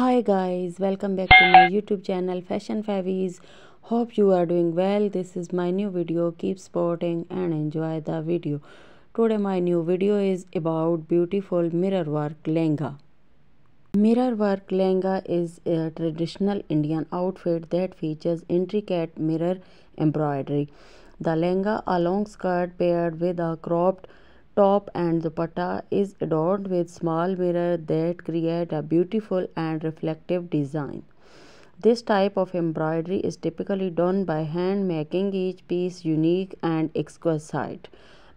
hi guys welcome back to my youtube channel fashion favies. Hope you are doing well. This is my new video keep sporting and enjoy the video. Today my new video is about beautiful mirror work lehenga. Mirror work lehenga is a traditional indian outfit that features intricate mirror embroidery. The lehenga a long skirt paired with a cropped top and dupatta is adorned with small mirror that create a beautiful and reflective design. This type of embroidery is typically done by hand making each piece unique and exquisite.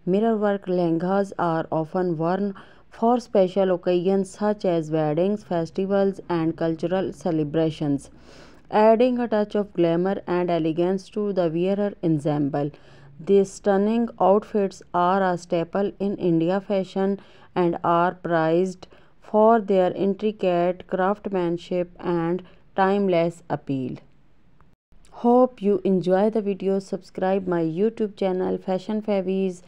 Mirror work lehengas are often worn for special occasions such as weddings, festivals and cultural celebrations, adding a touch of glamour and elegance to the wearer ensemble. These stunning outfits are a staple in India fashion and are prized for their intricate craftsmanship and timeless appeal. Hope you enjoy the video. Subscribe my YouTube channel Fashion Favies.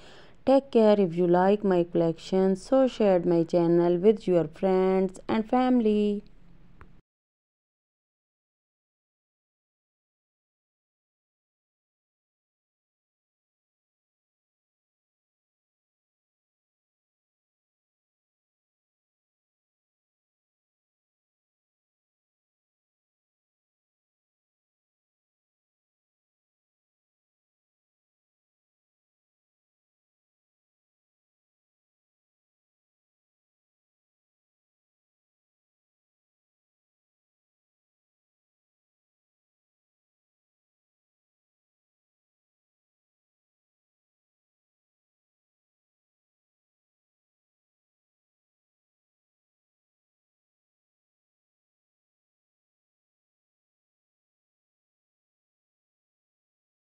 Take care if you like my collection. So share my channel with your friends and family.